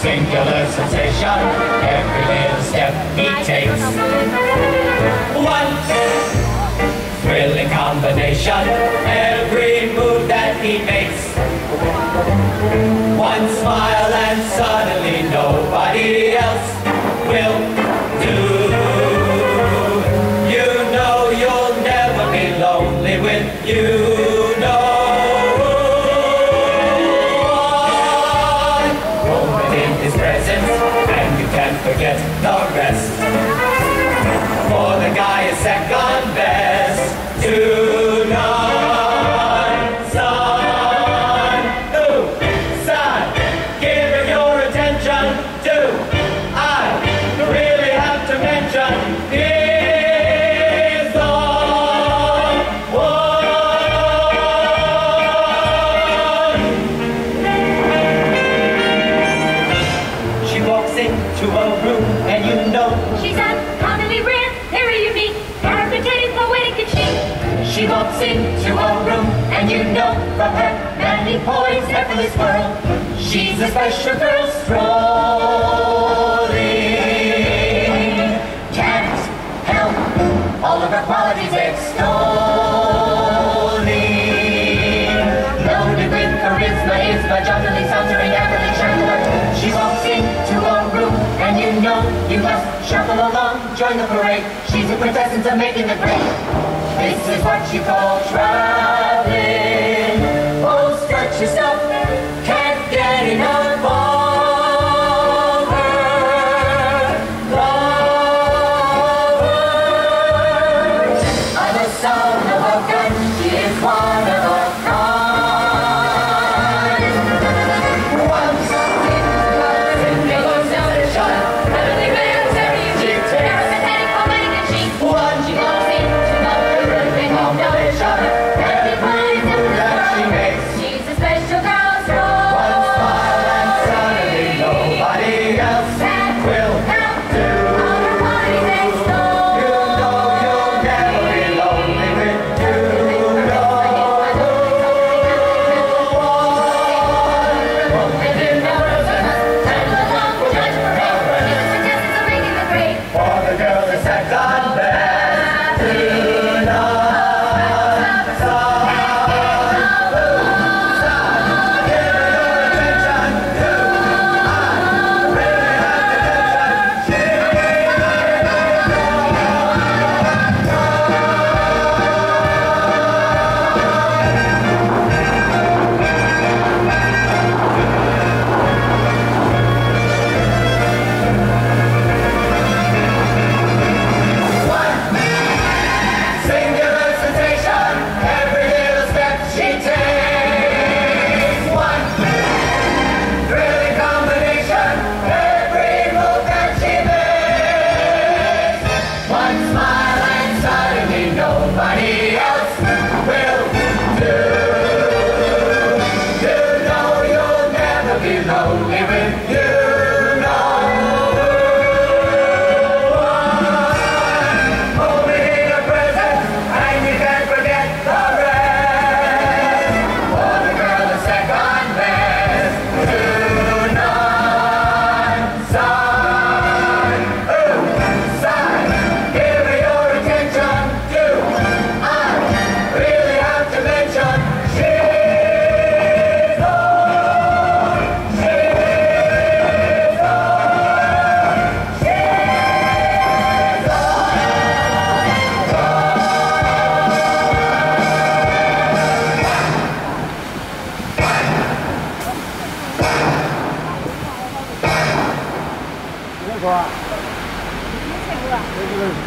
singular sensation Every little step he takes. One thrilling combination Every move that he makes. One smile. to a room, and you know she's uncommonly rare, very unique, peripatetic, poetic, and chic. She walks into a room, and you know from her manly poise, effortless whirl, she's a special girl strong. us, shuffle along, join the parade. She's a princess and making the grade. This is what you call traveling. Oh, stretch yourself, can't get enough of her. I'm a son of a.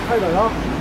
快点啊